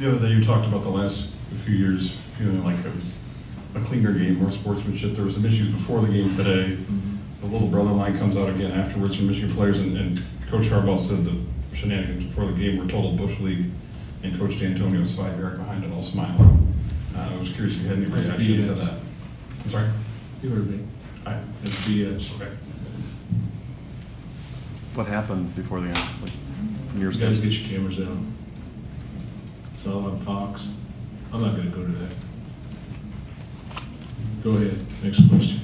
The other day, you talked about the last few years feeling like it was a cleaner game, more sportsmanship. There were some issues before the game today. The little brother line comes out again afterwards from Michigan players, and, and Coach Harbaugh said the shenanigans before the game were total Bush League, and Coach Dantonio was five yards behind it, all smiling. Uh, I was curious if you had any That's reaction to BS. that. I'm sorry? You heard me. I, It's BS. okay. What happened before the game? Like, You guys get your cameras out. On Fox. I'm not gonna go to that. Go ahead, next question.